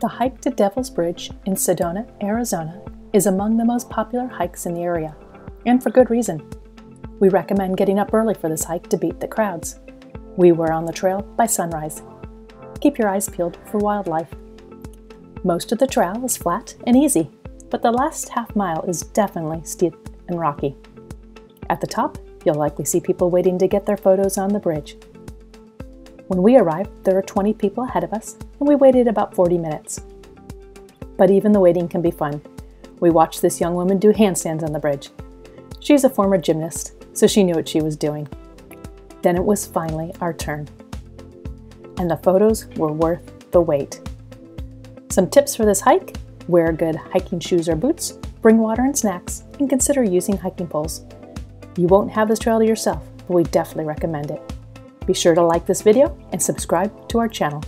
The hike to Devil's Bridge in Sedona, Arizona is among the most popular hikes in the area, and for good reason. We recommend getting up early for this hike to beat the crowds. We were on the trail by sunrise. Keep your eyes peeled for wildlife. Most of the trail is flat and easy, but the last half mile is definitely steep and rocky. At the top, you'll likely see people waiting to get their photos on the bridge. When we arrived, there were 20 people ahead of us, and we waited about 40 minutes. But even the waiting can be fun. We watched this young woman do handstands on the bridge. She's a former gymnast, so she knew what she was doing. Then it was finally our turn. And the photos were worth the wait. Some tips for this hike wear good hiking shoes or boots, bring water and snacks, and consider using hiking poles. You won't have this trail to yourself, but we definitely recommend it. Be sure to like this video and subscribe to our channel.